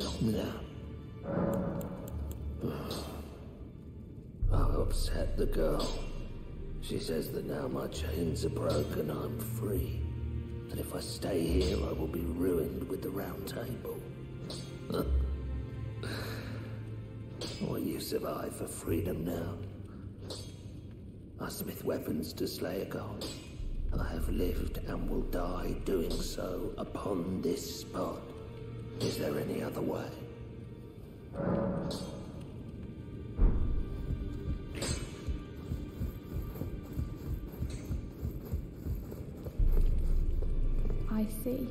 Down. I've upset the girl. She says that now my chains are broken, I'm free. And if I stay here, I will be ruined with the round table. what use have I for freedom now? I smith weapons to slay a god. I have lived and will die doing so upon this spot. Is there any other way? I see.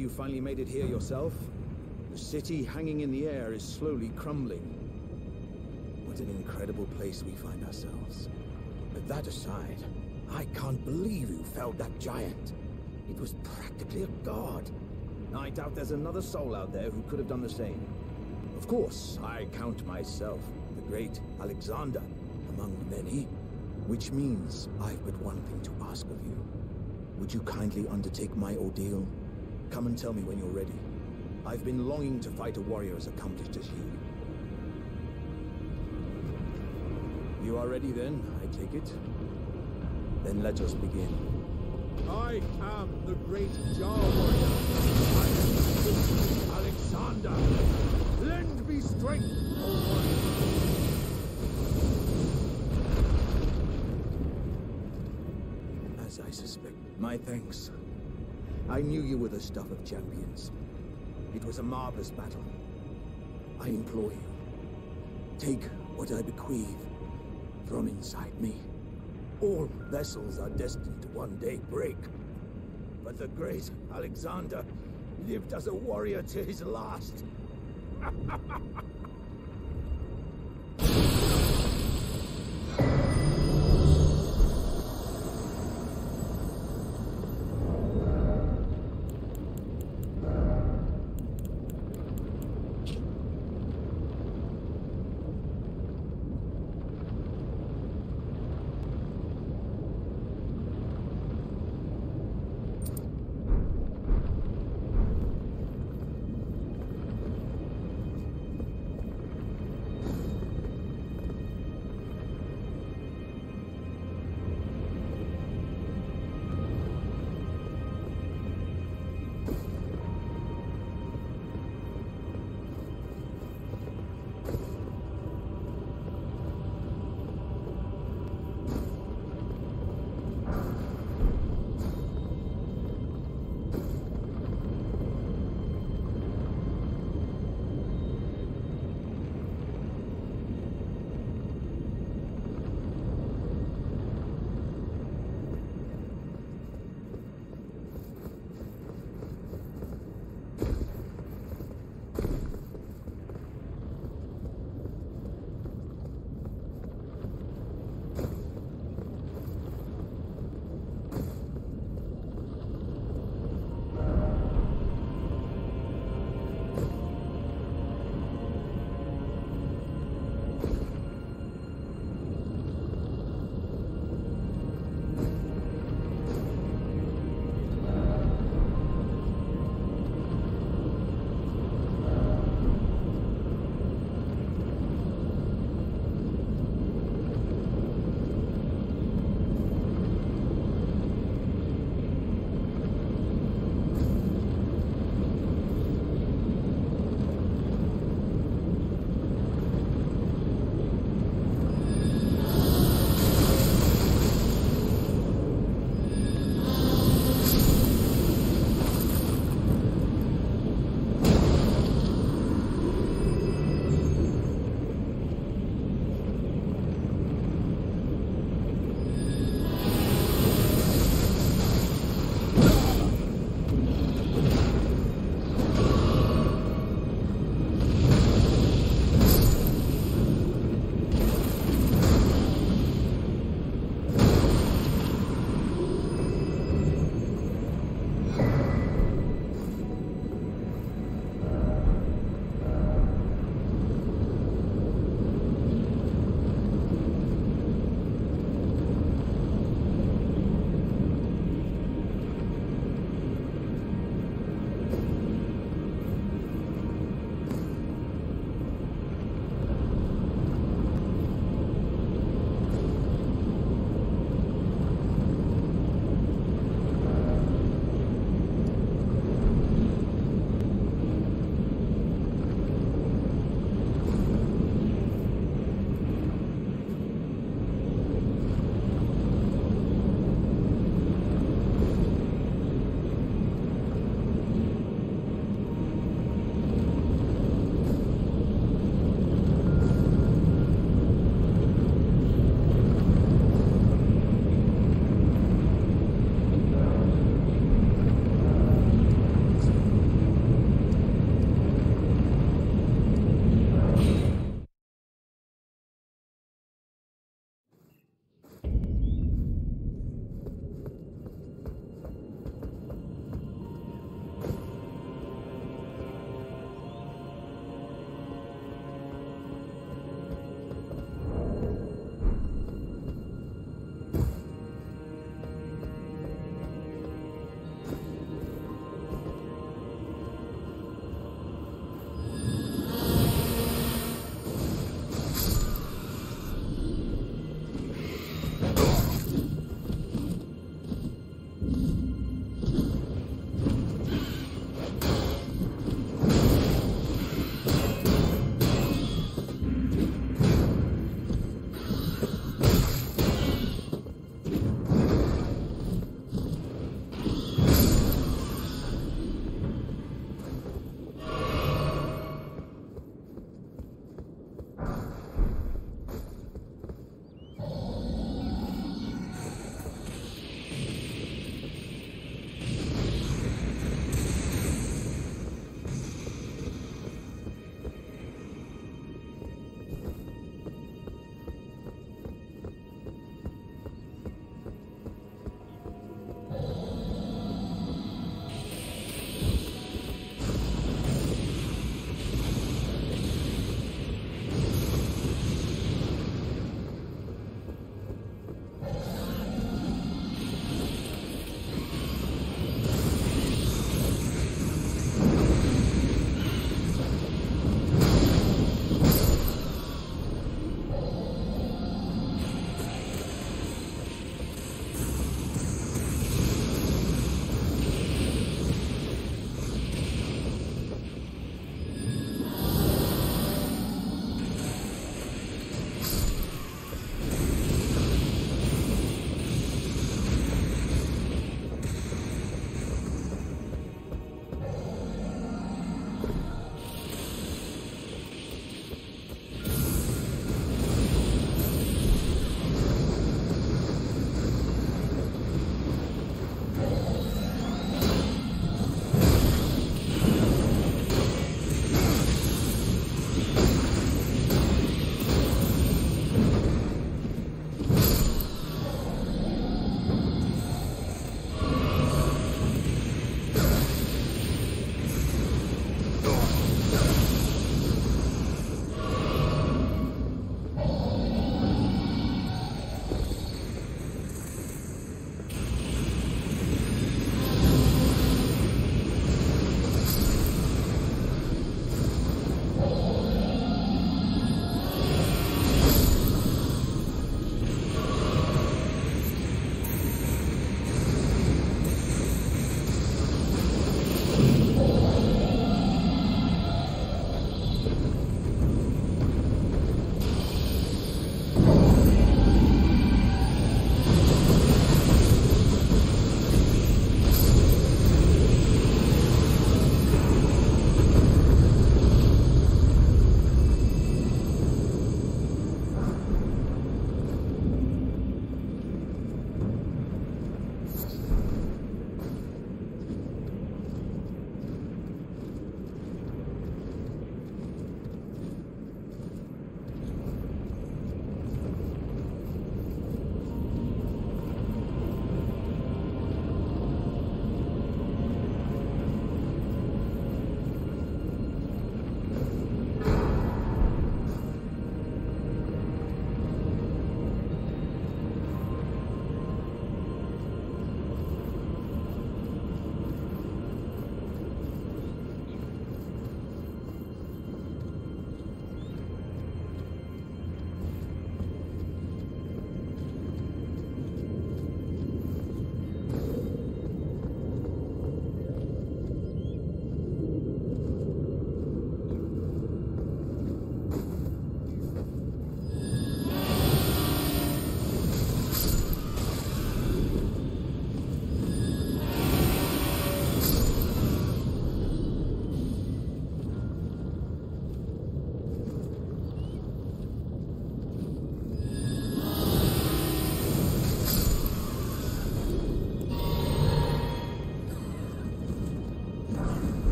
You finally made it here yourself. The city hanging in the air is slowly crumbling. What an incredible place we find ourselves. But that aside, I can't believe you felled that giant. It was practically a god. I doubt there's another soul out there who could have done the same. Of course, I count myself the great Alexander among the many, which means I've but one thing to ask of you. Would you kindly undertake my ordeal? Come and tell me when you're ready. I've been longing to fight a warrior as accomplished as you. You are ready then, I take it? Then let us begin. I am the great Jar Warrior. I am King Alexander. Lend me strength, O. As I suspect. My thanks. I knew you were the stuff of champions. It was a marvelous battle. I implore you, take what I bequeath from inside me. All vessels are destined to one day break. But the great Alexander lived as a warrior to his last.